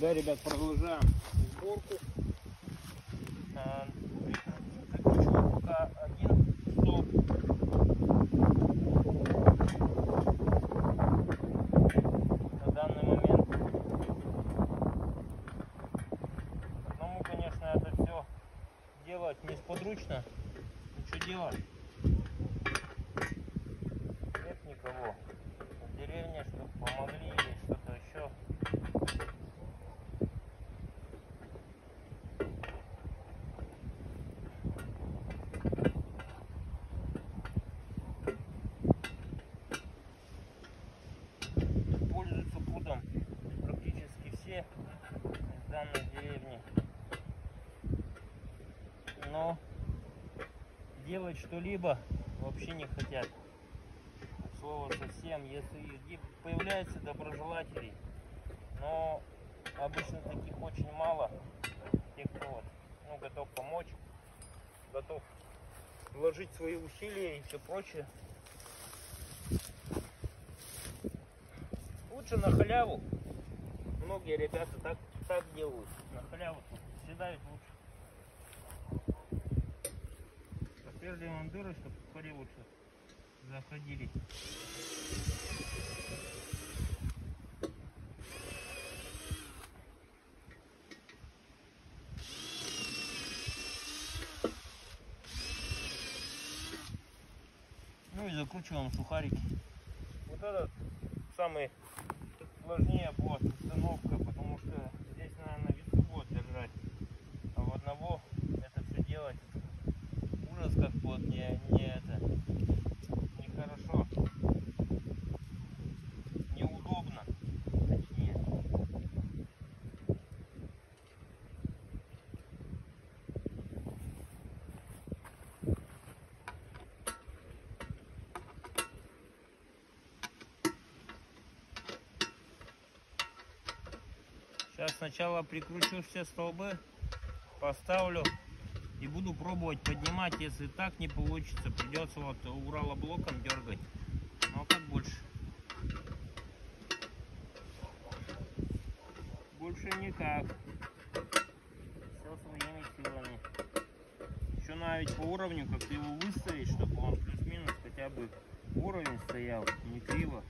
Да, ребят, продолжаем сборку. Столб. На данный момент. Одному, конечно, это все делать несподручно. Ну что делать? Нет никого в деревне, чтобы помогли или что-то делать что-либо вообще не хотят. Слово совсем, если и появляется доброжелателей, но обычно таких очень мало, тех, кто вот, ну, готов помочь, готов вложить свои усилия и все прочее. Лучше на халяву. Многие ребята так, так делают. На халяву съедают лучше. Посверлим дыры, чтобы скорее лучше заходили. Ну и закручиваем сухарики. Вот этот самый сложнее будет установка, потому что здесь, наверное, весу будет держать. А в одного это все делать ужас как вот не, не это нехорошо. Неудобно. Точнее. Сейчас сначала прикручу все столбы, поставлю и буду пробовать поднимать. Если так не получится, придется вот уралоблоком дергать. Ну а как больше? Больше никак. Все своими силами. Еще навіть по уровню, как ты его выставить, чтобы он плюс-минус хотя бы уровень стоял, не криво.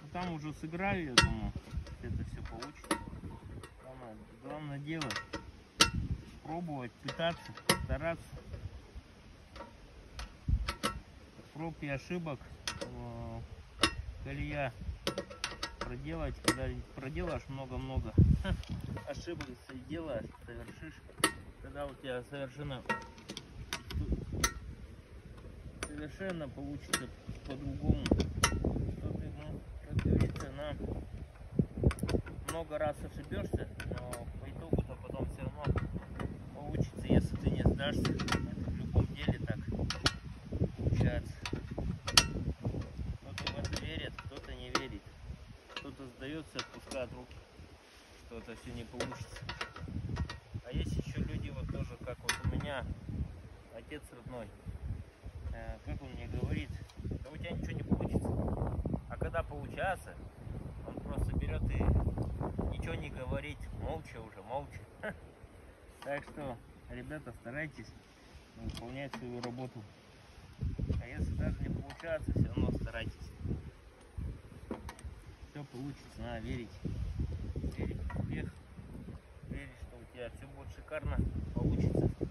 Ну, там уже сыграю, я думаю, это все получится. Главное, главное дело пробовать, пытаться, стараться. Проб и ошибок э, колея проделать, когда проделаешь много-много ошибок, делаешь, совершишь, когда у тебя совершенно совершенно получится по-другому. Что ты, ну, как говорится, на много раз ошибешься, но по итогу-то потом все равно получится, если ты не сдашься. Это в любом деле так получается. Кто-то в это верит, кто-то не верит. Кто-то сдается, отпускает руки, что это все не получится. А есть еще люди, вот тоже, как вот у меня, отец родной, э, как он мне говорит, да у тебя ничего не получится. А когда получается, он просто берет и ничего не говорит, молча уже, молча. Так что, ребята, старайтесь выполнять свою работу. А если даже не получается, все равно старайтесь. Все получится, надо верить. Верить в успех. Верить, что у тебя все будет шикарно, получится.